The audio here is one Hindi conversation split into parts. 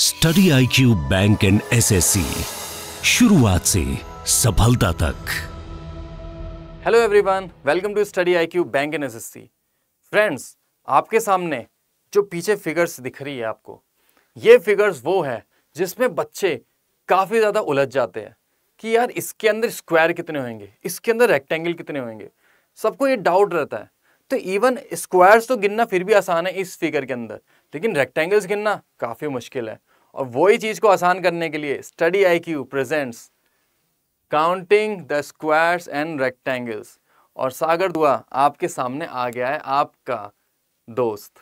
Study I Q bank and SSC शुरुआत से सफलता तक। Hello everyone welcome to Study I Q bank and SSC friends आपके सामने जो पीछे फिगर्स दिख रही है आपको, ये फिगर्स वो है जिसमें बच्चे काफ़ी ज़्यादा उलझ जाते हैं कि यार इसके अंदर स्क्वायर कितने होंगे, इसके अंदर रेक्टेंगल कितने होंगे? सबको ये डाउट रहता है। तो इवन स्क्वायर्स तो गिनना फिर भी आसान है इस फिगर के अंदर, लेकिन रेक्टेंगल्स गिनना काफ़ी मुश्किल है। और वही चीज़ को आसान करने के लिए Study I Q presents counting the squares and rectangles और सागर दुआ आपके सामने आ गया है आपका दोस्त।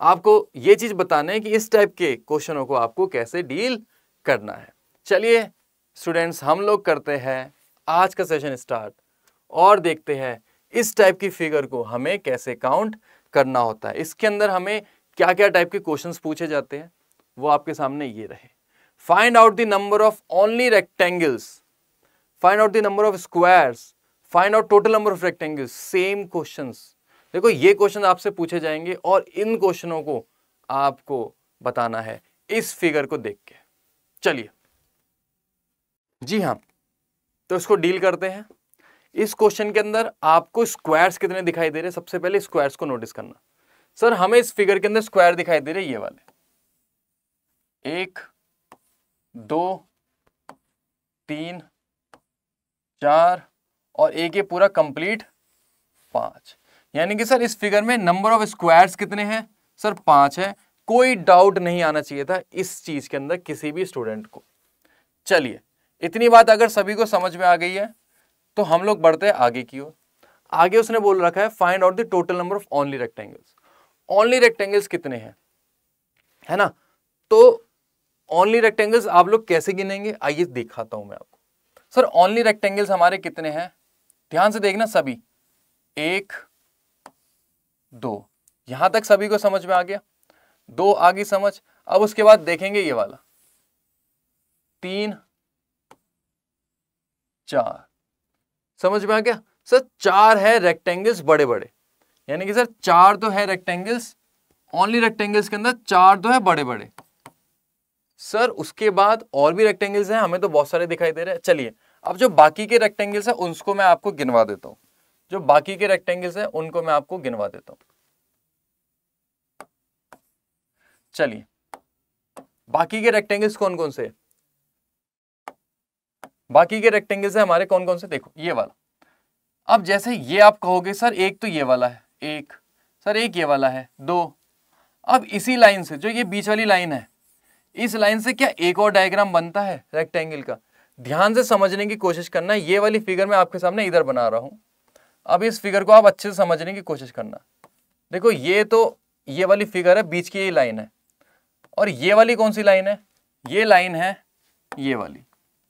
आपको ये चीज़ बताना है कि इस टाइप के क्वेश्चनों को आपको कैसे डील करना है। चलिए स्टूडेंट्स हम लोग करते हैं आज का सेशन स्टार्ट और देखते हैं इस टाइप की फिगर को हमें कैसे काउंट करना होता है। इसके अंदर हमें क्या क्या टाइप के क्वेश्चंस पूछे जाते हैं। वो आपके सामने ये रहे। Find out the number of only rectangles find out the number of squares find out total number of rectangles same questions देखो, ये क्वेश्चन आपसे पूछे जाएँगे और इन क्वेश्चनों को आपको बताना है इस फिगर को देख के। चलिए। जी हाँ। तो इसको डील करते हैं। इस क्वेश्चन के अंदर आपको स्क्वायर्स कितने दिखाई दे रहे हैं? सबसे पहले स्क्वायर्स को नोटिस करना। सर, हमें इस फिगर के अंदर स्क्वायर दिखाई दे रहे ये वाले। एक, दो, तीन, चार और एक ये पूरा कंप्लीट पाँच। यानी कि सर इस फिगर में नंबर ऑफ़ स्क्वायर्स कितने हैं? सर पाँच है। कोई डाउट नहीं आना चाहिए था इस चीज़ के अंदर किसी भी स्टूडेंट को। चलिए, इतनी बात अगर सभी को समझ में आ गई है तो हम लोग बढ़ते हैं आगे की ओर। आगे उसने बोल रखा है find out the total number of only rectangles only rectangles कितने हैं? है ना? तो ओनली रेक्टेंगल्स आप लोग कैसे गिनेंगे? आइए दिखाता हूँ मैं आपको। सर ओनली रेक्टेंगल्स हमारे कितने हैं? ध्यान से देखना सभी। एक, दो। यहाँ तक सभी को समझ में आ गया? दो आगे समझ। अब उसके बाद देखेंगे ये वाला। तीन, चार। समझ में आ गया? सर, चार है रेक्टेंगल्स बड़े बड़े यानी कि सर, चार तो है रेक्टेंगल्स ओनली रेक्टेंगल्स के अंदर चार तो है बड़े बड़े सर, उसके बाद और भी रेक्टेंगल्स हैं, हमें तो बहुत सारे दिखाई दे रहे हैं। चलिए, अब जो बाकी के रेक्टेंगल्स हैं उसको मैं आपको गिनवा देता हूँ। जो बाकी के रेक्टेंगल्स हैं, उनको मैं आपको गिनवा देता हूँ। चलिए, बाकी के रेक्टेंगल्स कौन कौन से? बाकी के रेक्टेंगल्स है हमारे कौन कौन से? देखो, ये वाला। अब जैसे ये आप कहोगे, सर, एक तो ये वाला है, एक। सर, एक ये वाला है, दो। अब इसी लाइन से, जो ये बीच वाली लाइन है इस लाइन से क्या एक और डायग्राम बनता है रेक्टेंगल का? ध्यान से समझने की कोशिश करना, ये वाली फिगर मैं आपके सामने इधर बना रहा हूँ। अब इस फिगर को आप अच्छे से समझने की कोशिश करना। देखो, ये तो ये वाली फिगर है, बीच की ये लाइन है। और ये वाली कौन सी लाइन है? ये लाइन है, ये वाली,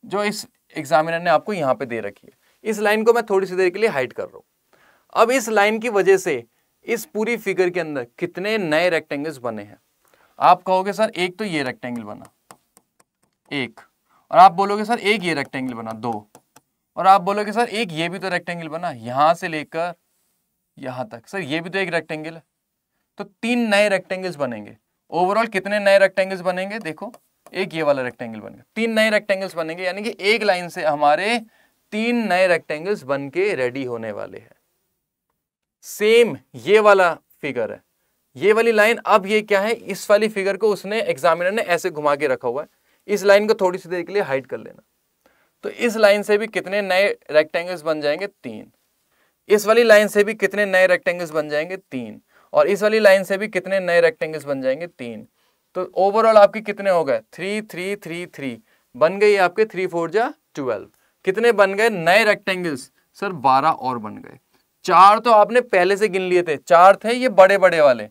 जो इस एग्जामिनर ने आपको यहाँ पे दे रखी है। इस लाइन को मैं थोड़ी सी देर के लिए हाइड कर रहा हूँ। अब इस लाइन की वजह से, इस पूरी फिगर के अंदर कितने नए रेक्टेंगल्स बने हैं? आप कहोगे, सर, एक तो ये रेक्टेंगल बना, एक। और आप बोलोगे, सर, एक ये रेक्टेंगल बना, दो। और आप बोलोगे, सर, एक ये भी तो रेक्टेंगल बना, यहाँ से लेकर यहाँ तक। सर, ये भी तो एक रेक्टेंगल है। तो तीन नए रेक्टेंगल्स बनेंगे। ओवरऑल कितने नए रेक्टेंगल्स बनेंगे? देखो, एक ये वाला रेक्टेंगल बनेगा। तीन नए रेक्टेंगल्स बनेंगे, यानी कि एक लाइन से हमारे तीन नए रेक्टेंगल्स बन के रेडी होने वाले हैं। सेम ये वाला फिगर है। ये वाली लाइन अब ये क्या है? इस वाली फिगर को उसने एग्जामिनर ने ऐसे घुमा के रखा हुआ है। इस लाइन को थोड़ी सी देर के लिए हाइड कर लेना। तो इस लाइन से भी कितने नए रेक्टेंगल्स बन जाएँगे? तीन। इस वाली लाइन से भी कितने नए रेक्टेंगल्स बन जाएँगे? तीन। और इस वाली लाइन से भी कितने नए रेक्टेंगल्स बन जाएँगे? तीन। तो ओवरऑल आपके कितने हो गए? थ्री थ्री थ्री थ्री बन गई आपके थ्री फोर जा ट्वेल्व कितने बन गए? नए रेक्टेंगल्स सर, बारह और बन गए। चार तो आपने पहले से गिन लिए थे। चार थे ये बड़े बड़े वाले।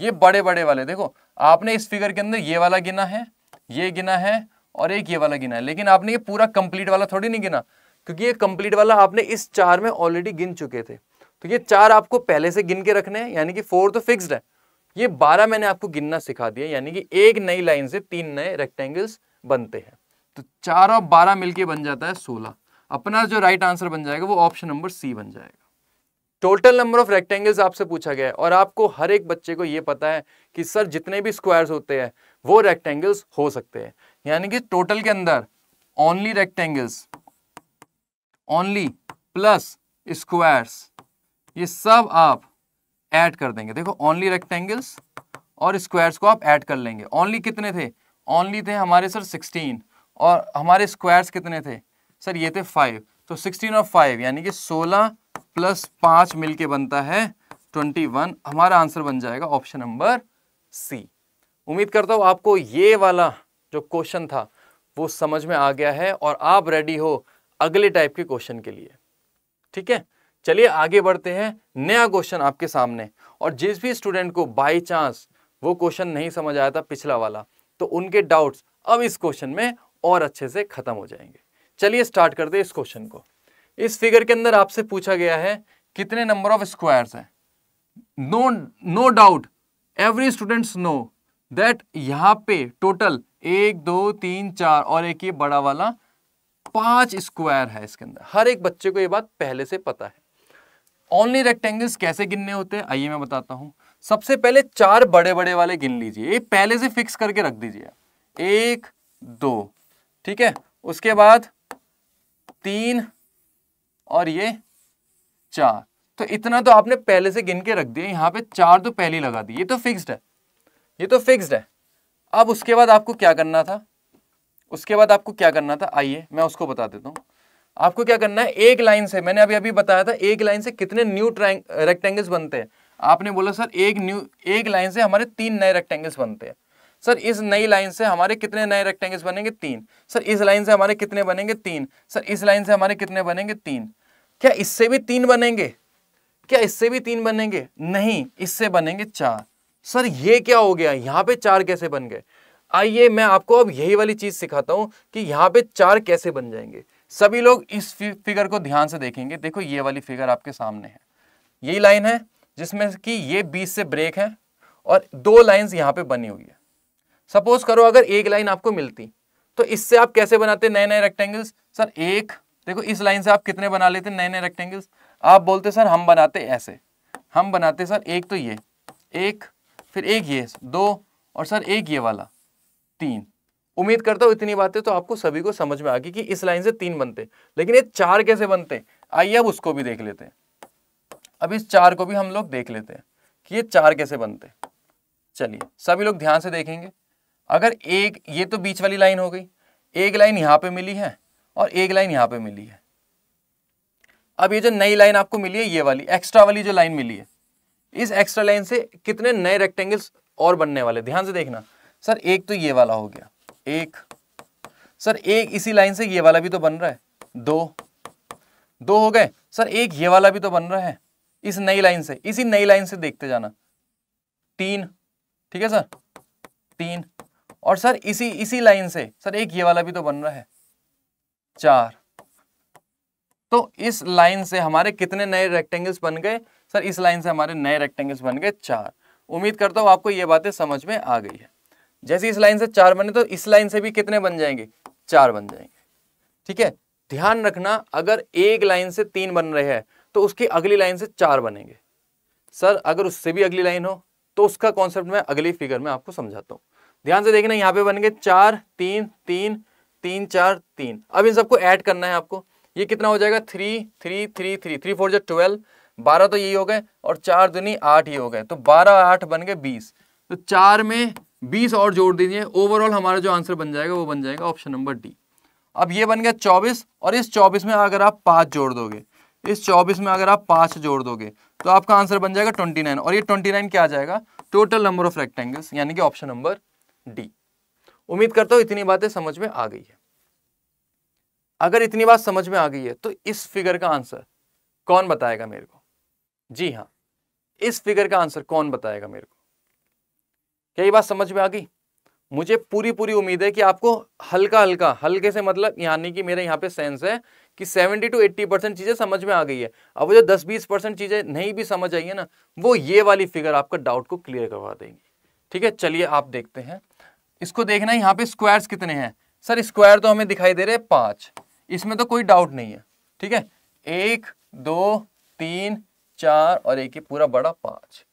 ये बड़े बड़े वाले, देखो, आपने इस फिगर के अंदर ये वाला गिना है, ये गिना है और एक ये वाला गिना है, लेकिन आपने ये पूरा कंप्लीट वाला थोड़ी नहीं गिना, क्योंकि ये कंप्लीट वाला आपने इस चार में ऑलरेडी गिन चुके थे। तो ये चार आपको पहले से गिन के रखने हैं, यानी कि फोर तो फिक्स्ड है। ये बारह मैंने आपको गिनना सिखा दिया, यानी कि एक नई लाइन से तीन नए रेक्टेंगल्स बनते हैं। तो चार और बारह मिलके बन जाता है सोलह। अपना जो राइट आंसर बन जाएगा, वो ऑप्शन नंबर सी बन जाएगा। टोटल नंबर ऑफ़ रेक्टेंगल्स आपसे पूछा गया है, और आपको हर एक बच्चे को ये पता है कि सर जितने भी स्क्वायर्स होते हैं, वो रेक्टेंगल्स हो सकते हैं। यानी कि टोटल के अंदर only rectangles only plus squares ये सब आप ऐड कर देंगे। देखो ओनली रेक्टेंगल्स और स्क्वायर्स को आप ऐड कर लेंगे। ओनली कितने थे? ओनली थे हमारे सर 16 और हमारे स्क्वायर्स कितने थे? सर ये थे 5 तो 16 और फाइव यानी कि 16 प्लस 5 मिलके बनता है 21 हमारा आंसर बन जाएगा ऑप्शन नंबर सी उम्मीद करता हूँ आपको ये वाला जो क्वेश्चन था, वो समझ में आ गया है और आप रेडी हो अगले टाइप के क्वेश्चन के लिए। ठीक है? चलिए आगे बढ़ते हैं। नया क्वेश्चन आपके सामने। और जिस भी स्टूडेंट को बाई चांस वो क्वेश्चन नहीं समझ आया था पिछला वाला तो उनके डाउट्स अब इस क्वेश्चन में और अच्छे से खत्म हो जाएँगे। चलिए स्टार्ट करते हैं इस क्वेश्चन को। इस फिगर के अंदर आपसे पूछा गया है कितने नंबर ऑफ़ स्क्वायर्स हैं। No no doubt every students know that यहाँ पे टोटल एक, दो, तीन, चार और एक ये बड़ा वाला पाँच स्क्वायर है इसके अंदर। हर एक बच्चे को ये बात पहले से पता है। ओनली रेक्टेंगल्स कैसे गिनने होते हैं? आइए मैं बताता हूँ। सबसे पहले चार बड़े बड़े वाले गिन लीजिए। ये पहले से फिक्स करके रख दीजिए एक, दो, ठीक है? उसके बाद तीन और ये चार। तो इतना तो आपने पहले से गिन के रख दिया, यहाँ पे चार तो पहले लगा दी। ये तो फिक्स्ड है। ये तो फिक्स्ड है। अब उसके बाद आपको क्या करना था? उसके बाद आपको क्या करना था? आइए, मैं उसको बता देता हूँ। आपको क्या करना है? एक लाइन से, मैंने अभी अभी बताया था, एक लाइन से कितने न्यू रेक्टेंगल्स बनते हैं। आपने बोला, सर, एक न्यू एक लाइन से हमारे तीन नए रेक्टेंगल्स बनते हैं। सर, इस नई लाइन से हमारे कितने नए रेक्टेंगल्स बनेंगे? तीन। सर, इस लाइन से हमारे कितने बनेंगे? तीन। सर, इस लाइन से हमारे कितने बनेंगे? तीन। क्या इससे भी तीन बनेंगे? क्या इससे भी तीन बनेंगे? नहीं, इससे बनेंगे चार। सर, ये क्या हो गया? यहाँ पे चार कैसे बन गए? आइए, मैं आपको अब यही वाली चीज़ सिखाता हूँ कि यहाँ पे चार कैसे बन जाएँगे। सभी लोग इस फिगर को ध्यान से देखेंगे। देखो, ये वाली फिगर आपके सामने है। यही लाइन है जिसमें कि ये बीच से ब्रेक है और दो लाइंस यहाँ पे बनी हुई है। सपोज़ करो अगर एक लाइन आपको मिलती तो इससे आप कैसे बनाते नए नए रेक्टेंगल्स सर, एक, देखो इस लाइन से आप कितने बना लेते नए नए रेक्टेंगल्स आप बोलते, सर, हम बनाते ऐसे। हम बनाते, सर, एक तो ये, एक, फिर एक ये, दो, और सर, एक ये वाला, तीन। उम्मीद करता हूँ इतनी बातें तो आपको सभी को समझ में आ गई कि इस लाइन से तीन बनते। लेकिन ये चार कैसे बनते? आइए अब उसको भी देख लेते हैं। अब इस चार को भी हम लोग देख लेते हैं कि ये चार कैसे बनते। चलिए, सभी लोग ध्यान से देखेंगे। अगर एक, ये तो बीच वाली लाइन हो गई। एक लाइन यहाँ पे मिली है और एक लाइन यहाँ पे मिली है। अब ये जो नई लाइन आपको मिली है, ये वाली एक्स्ट्रा वाली जो लाइन मिली है, इस एक्स्ट्रा लाइन से कितने नए रेक्टेंगल्स और बनने वाले? ध्यान से देखना। सर, एक तो ये वाला हो गया। एक। सर, एक इसी लाइन से ये वाला भी तो बन रहा है। दो। दो हो गए। सर, एक ये वाला भी तो बन रहा है। इस नई लाइन से, इसी नई लाइन से देखते जाना। तीन। ठीक है, सर? तीन। और सर इसी इसी लाइन से, सर एक ये वाला भी तो बन रहा है। चार। तो इस लाइन से हमारे कितने नए रेक्टेंगल्स बन गए? सर इस लाइन से हमारे नए रेक्टेंगल्स बन गए चार। उम्मीद करता हूँ आपको ये बातें समझ में आ गई है। जैसे इस लाइन से चार बने तो इस लाइन से भी कितने बन जाएँगे? चार बन जाएँगे। ठीक है? ध्यान रखना, अगर एक लाइन से तीन बन रहे हैं तो उसकी अगली लाइन से चार बनेंगे। सर अगर उससे भी अगली लाइन हो तो उसका कॉन्सेप्ट मैं अगली फिगर में आपको समझाता हूँ। ध्यान से देखना, यहाँ पे बन गए चार, तीन तीन तीन, चार, तीन। अब इन सबको ऐड करना है आपको। ये कितना हो जाएगा? Three three three three three four जो ट्वेल्व बारह तो यही हो गए, और चार दुनी आठ ही हो गए। तो बारह, आठ बन गए बीस। तो चार में बीस और जोड़ दीजिए। ओवरऑल हमारा जो आंसर बन जाएगा, वो बन जाएगा ऑप्शन नंबर डी अब ये बन गया चौबीस, और इस चौबीस में अगर आप पाँच जोड़ दोगे, इस चौबीस में अगर आप पाँच जोड़ दोगे तो आपका आंसर बन जाएगा ट्वेंटी नाइन और ये ट्वेंटी नाइन क्या आ जाएगा? टोटल नंबर ऑफ़ रेक्टेंगल्स यानी कि ऑप्शन नंबर डी उम्मीद करता हूँ इतनी बातें समझ में आ गई है। अगर इतनी बात समझ में आ गई है तो इस फिगर का आंसर कौन बताएगा मेरे को? जी हाँ इस फिगर का आंसर कौन बताएगा मेरे को? क्या ये बात समझ में आ गई? मुझे पूरी पूरी उम्मीद है कि आपको हल्का हल्का हल्के से मतलब यानी कि मेरे यहाँ पे सेंस है कि 70 टू 80 परसेंट चीज़ें समझ में आ गई है। अब वो जो 10-20 परसेंट चीज़ें नहीं भी समझ आई है ना, वो ये वाली फिगर आपका डाउट को क्लियर करवा देंगी। ठीक है, चलिए आप देखते हैं। इसको देखना यहाँ पे स्क्वायर्स कितने हैं? सर स्क्वायर तो हमें दिखाई दे रहे हैं पाँच। इसमें तो कोई डाउट नहीं है, ठीक है? एक, दो, तीन, चार और एक ही पूरा बड़ा पाँच।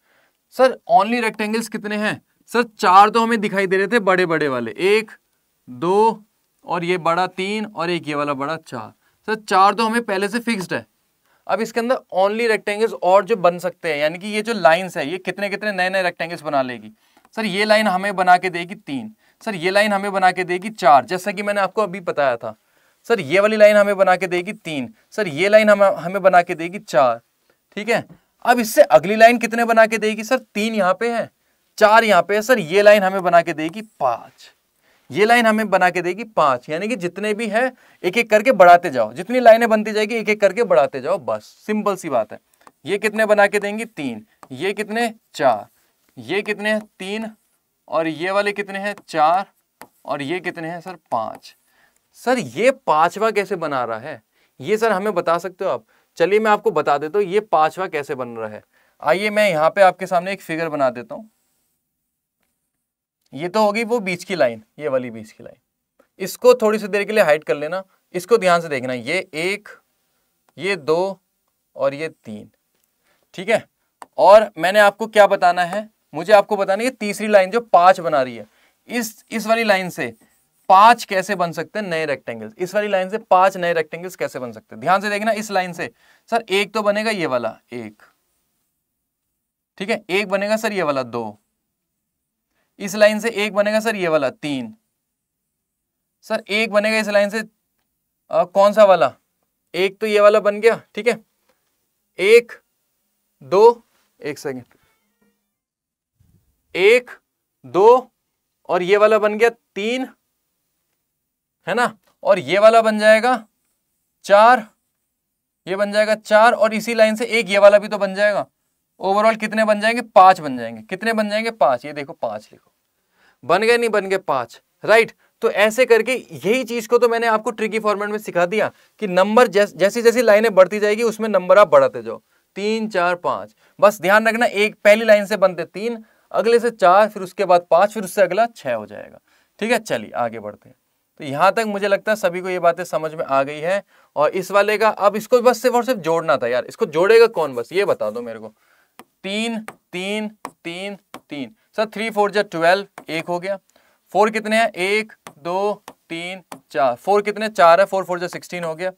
सर ओनली रेक्टेंगल्स कितने हैं? सर, चार तो हमें दिखाई दे रहे थे बड़े बड़े वाले। एक, दो और ये बड़ा तीन और एक ये वाला बड़ा चार। सर, चार तो हमें पहले से फिक्स्ड है। अब इसके अंदर ओनली रेक्टेंगल्स और जो बन सकते हैं, यानी कि ये जो लाइंस है, ये कितने कितने नए नए रेक्टेंगल्स बना लेगी? सर, ये लाइन हमें बना के देगी तीन। सर, ये लाइन हमें बना के देगी चार, जैसा कि मैंने आपको अभी बताया था। सर, ये वाली लाइन हमें बना के देगी तीन। सर, ये लाइन हम, हमें बना के देगी चार। ठीक है? अब इससे अगली लाइन कितने बना के देगी सर? तीन यहाँ पे है। चार यहाँ पे है। सर, ये लाइन हमें बना के देगी पाँच। ये लाइन हमें बना के देगी पाँच। यानी कि जितने भी है एक एक करके बढ़ाते जाओ। जितनी लाइनें बनती जाएगी एक एक करके बढ़ाते जाओ। बस, सिंपल सी बात है। ये कितने बना के देंगी? तीन। ये कितने? चार। ये कितने हैं? तीन। और ये वाले कितने हैं? चार। और ये कितने हैं? सर, पाँच। सर, ये पांचवा कैसे बना रहा है? ये सर हमें बता सकते हो आप? चलिए मैं आपको बता देता हूँ, ये पांचवा कैसे बन रहा है। आइए मैं यहाँ पे आपके सामने एक फिगर बना देता हूँ। ये तो होगी वो बीच की लाइन, ये वाली बीच की लाइन। इसको थोड़ी सी देर के लिए हाइड कर लेना। इसको ध्यान से देखना। ये एक, ये दो और ये तीन। ठीक है? और मैंने आपको क्या बताना है? मुझे आपको बताना है तीसरी लाइन जो पाँच बना रही है। इस इस वाली लाइन से पाँच कैसे बन सकते हैं नए रेक्टेंगल्स इस वाली लाइन से पाँच नए रेक्टेंगल्स कैसे बन सकते हैं? ध्यान से देखना इस लाइन से। सर एक तो बनेगा ये वाला एक। ठीक है? एक बनेगा सर ये वाला दो। इस लाइन से एक बनेगा सर ये वाला तीन। सर एक बनेगा इस लाइन से आ, कौन सा वाला? एक तो ये वाला बन गया ठीक है? एक दो एक सेकेंड एक दो और ये वाला बन गया तीन है ना? और ये वाला बन जाएगा चार ये बन जाएगा चार और इसी लाइन से एक ये वाला भी तो बन जाएगा। ओवरऑल कितने बन जाएँगे? पाँच बन जाएँगे। कितने बन जाएँगे? पाँच। ये देखो पाँच लिखो। बन गए नहीं बन गए पाँच। राइट तो ऐसे करके यही चीज़ को तो मैंने आपको ट्रिकी फॉर्मेट में सिखा दिया कि नंबर जैस, जैसी जैसी लाइनें बढ़ती जाएगी उसमें नंबर आप बढ़ाते जाओ। तीन चार पाँच। बस ध्यान रखना एक पहली लाइन से बनते तीन अगले से चार, फिर उसके बाद पाँच, फिर उससे अगला छह हो जाएगा। ठीक है? चलिए, आगे बढ़ते हैं। तो यहाँ तक मुझे लगता है सभी को ये बातें समझ में आ गई है और इस वाले का अब इसको बस सिर्फ़ और सिर्फ़ जोड़ना था यार। इसको जोड़ेगा कौन बस? ये बता दो मेरे को। तीन तीन तीन तीन। सर थ्री फोर जो ट्वेल्व एक हो गया। फोर कितने हैं? एक, दो, तीन, चार। फोर कितने? चार है। फोर फोर जो सिक्सटीन हो गया।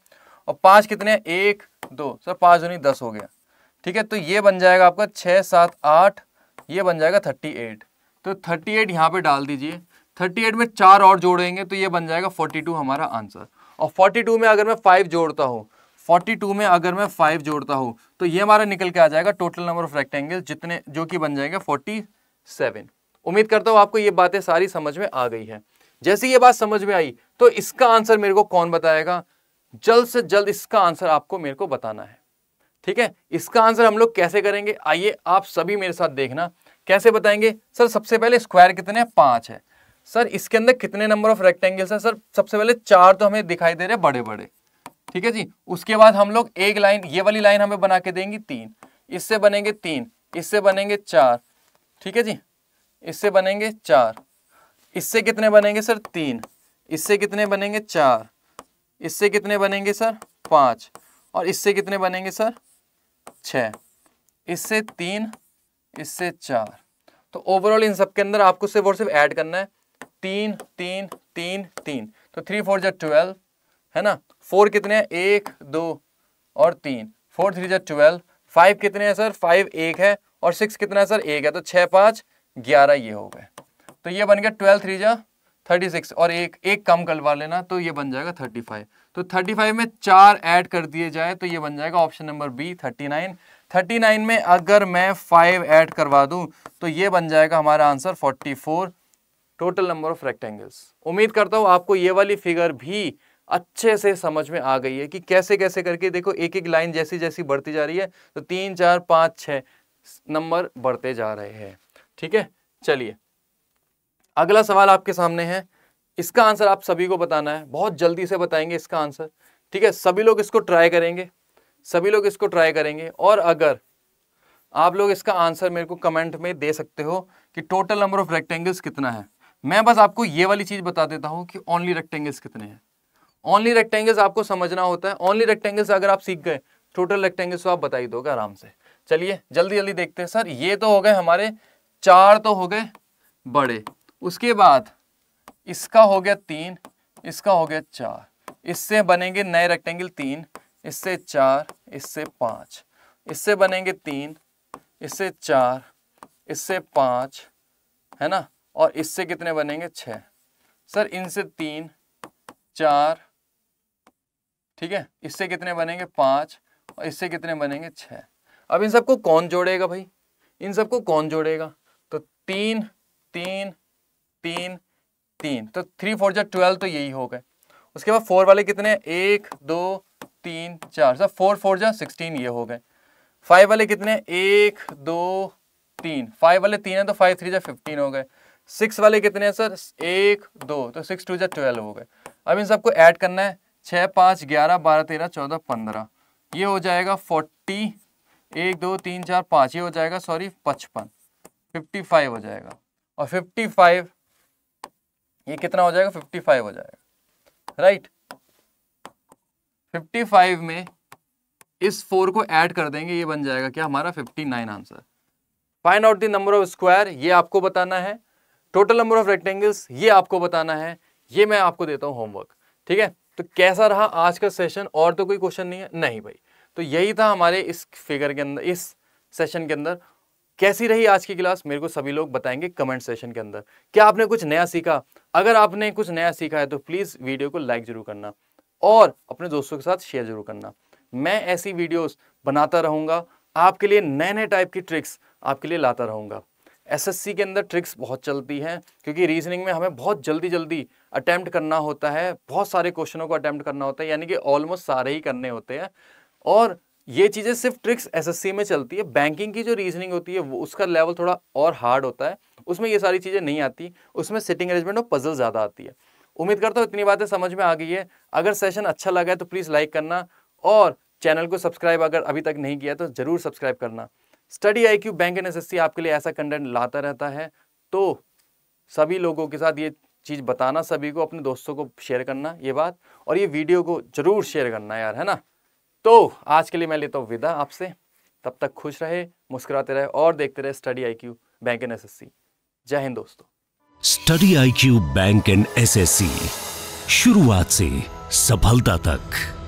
और पाँच कितने हैं? एक, दो। सर, पाँच दूनी दस हो गया। ठीक है? तो ये बन जाएगा आपका छः, सात, आठ ये बन जाएगा थर्टी एट तो थर्टी एट यहाँ पर डाल दीजिए। थर्टी एट में चार और जोड़ेंगे तो ये बन जाएगा फोर्टी टू हमारा आंसर और फोर्टी टू में अगर मैं फाइव जोड़ता हूँ फोर्टी टू में अगर मैं फाइव जोड़ता हूँ तो ये हमारा निकल के आ जाएगा टोटल नंबर ऑफ़ रेक्टेंगल जितने, जो कि बन जाएँगे फोर्टी सेवन उम्मीद करता हूँ आपको ये बातें सारी समझ में आ गई है। जैसे ये बात समझ में आई तो इसका आंसर मेरे को कौन बताएगा? जल्द से जल्द इसका आंसर आपको मेरे को बताना है। ठीक है? इसका आंसर हम लोग कैसे करेंगे? आइए आप सभी मेरे साथ देखना। कैसे बताएँगे? सर, सबसे पहले स्क्वायर कितने हैं? पाँच है। सर, इसके अंदर कितने नंबर ऑफ़ रेक्टेंगल्स है? सर, सबसे पहले चार तो हमें दिखाई दे रहे बड़े बड़े ठीक है जी? उसके बाद हम लोग एक लाइन ये वाली लाइन हमें बना के देंगी तीन। इससे बनेंगे तीन। इससे बनेंगे चार। ठीक है जी? इससे बनेंगे चार। इससे कितने बनेंगे सर? तीन। इससे कितने बनेंगे चार? इससे कितने बनेंगे सर? पाँच। और इससे कितने बनेंगे सर? छ, इससे तीन, इससे चार। तो ओवरऑल इन सब के अंदर आपको सिर्फ़ और सिर्फ़ ऐड करना है। तीन तीन तीन तीन। तो थ्री फोर जै ट्वेल्व है ना? फोर कितने हैं? एक, दो और तीन। फोर थ्री जै ट्वेल्व फाइव कितने हैं सर फाइव एक है। और सिक्स कितना है सर एक है। तो छः, पाँच, ग्यारह ये हो गए। तो ये बन गया ट्वेल्व थ्री जा थर्टी सिक्स और एक एक कम करवा लेना तो ये बन जाएगा थर्टी फाइव। तो थर्टी फाइव में चार ऐड कर दिए जाए तो ये बन जाएगा option number B, thirty nine. Thirty nine में अगर मैं फाइव ऐड करवा दूँ तो ये बन जाएगा हमारा answer forty four. Total number of rectangles. उम्मीद करता हूँ आपको ये वाली फिगर भी अच्छे से समझ में आ गई है कि कैसे कैसे करके देखो एक एक लाइन जैसी जैसी बढ़ती जा रही है तो तीन, चार, पाँच छः नंबर बढ़ते जा रहे हैं। ठीक है? चलिए अगला सवाल आपके सामने है। इसका आंसर आप सभी को बताना है। बहुत जल्दी से बताएँगे इसका आंसर। ठीक है, सभी लोग इसको ट्राई करेंगे। सभी लोग इसको ट्राई करेंगे। और अगर आप लोग इसका आंसर मेरे को कमेंट में दे सकते हो कि टोटल नंबर ऑफ़ रेक्टेंगल्स कितना है। मैं बस आपको ये वाली चीज़ बता देता हूँ कि ओनली रेक्टेंगल्स कितने हैं। ओनली रेक्टेंगल्स आपको समझना होता है। ओनली रेक्टेंगल्स अगर आप सीख गए टोटल रेक्टेंगल्स तो आप बता ही दोगे आराम से। चलिए जल्दी जल्दी देखते हैं। सर, ये तो हो गए हमारे, चार तो हो गए बड़े। उसके बाद इसका हो गया तीन, इसका हो गया चार। इससे बनेंगे नए रेक्टेंगल तीन, इससे चार, इससे पाँच। इससे बनेंगे तीन, इससे चार, इससे पाँच, है ना? और इससे कितने बनेंगे? छः। सर, इनसे तीन, चार, ठीक है? इससे कितने बनेंगे? पाँच, और इससे कितने बनेंगे? छः। अब इन सबको कौन जोड़ेगा भाई? इन सबको कौन जोड़ेगा? तो तीन तीन तीन तीन। तो थ्री फोर जा ट्वेल्व तो यही हो गए। उसके बाद फोर वाले कितने एक, दो, तीन, चार। सर फोर फोर जा सिक्सटीन ये हो गए। फाइव वाले कितने एक, दो, तीन। फाइव वाले तीन है तो फाइव थ्री जा फिफ्टीन हो गए। सिक्स वाले कितने हैं सर एक, दो। तो सिक्स टू जा ट्वेल्व हो गए। अब इन सबको ऐड करना है। छः पाँच, ग्यारह, बारह, तेरह, चौदह, पंद्रह। ये हो जाएगा फोर्टी एक, दो, तीन, चार, पाँच। ये हो जाएगा सॉरी पचपन। फिफ्टी फाइव हो जाएगा। और फिफ्टी फाइव ये कितना हो जाएगा? फिफ्टी फाइव हो जाएगा। राइट फिफ्टी फाइव में इस फोर को ऐड कर देंगे, ये बन जाएगा क्या? हमारा fifty nine answer find out the number of square ये आपको बताना है। टोटल नंबर ऑफ़ रेक्टेंगल्स ये आपको बताना है। ये मैं आपको देता हूँ होमवर्क ठीक है? तो कैसा रहा आज का सेशन और तो कोई क्वेश्चन नहीं है? नहीं भाई। तो यही था हमारे इस फिगर के अंदर, इस सेशन के अंदर। कैसी रही आज की क्लास? मेरे को सभी लोग बताएँगे कमेंट सेशन के अंदर। क्या आपने कुछ नया सीखा? अगर आपने कुछ नया सीखा है तो प्लीज़ वीडियो को लाइक ज़रूर करना और अपने दोस्तों के साथ शेयर ज़रूर करना। मैं ऐसी वीडियोस बनाता रहूँगा, आपके लिए नए नए टाइप की ट्रिक्स आपके लिए लाता रहूँगा। एसएससी के अंदर ट्रिक्स बहुत चलती हैं, क्योंकि रीजनिंग में हमें बहुत जल्दी जल्दी अटैम्प्ट करना होता है, बहुत सारे क्वेश्चनों को अटैम्प्ट करना होता है, यानी कि ऑलमोस्ट सारे ही करने होते हैं और ये चीज़ें सिर्फ़ ट्रिक्स एसएससी में चलती है। बैंकिंग की जो रीजनिंग होती है, वो उसका लेवल थोड़ा और हार्ड होता है। उसमें ये सारी चीज़ें नहीं आती। उसमें सिटिंग अरेंजमेंट और पजल ज़्यादा आती है। उम्मीद करता हूँ इतनी बातें समझ में आ गई है। अगर सेशन अच्छा लगा है तो प्लीज़ लाइक करना और चैनल को सब्सक्राइब अगर अभी तक नहीं किया तो ज़रूर सब्सक्राइब करना। Study I Q bank and S आपके लिए ऐसा कंटेंट लाता रहता है। तो सभी लोगों के साथ ये चीज़ बताना, सभी को, अपने दोस्तों को शेयर करना, ये बात। और ये वीडियो को ज़रूर शेयर करना यार, है ना? तो आज के लिए मैं लेता हूँ विदा आपसे। तब तक खुश रहे, मुस्कुराते रहे और देखते रहे Study I Q bank and S जय हिंद दोस्तों। Study I Q bank and S शुरुआत से सफलता तक।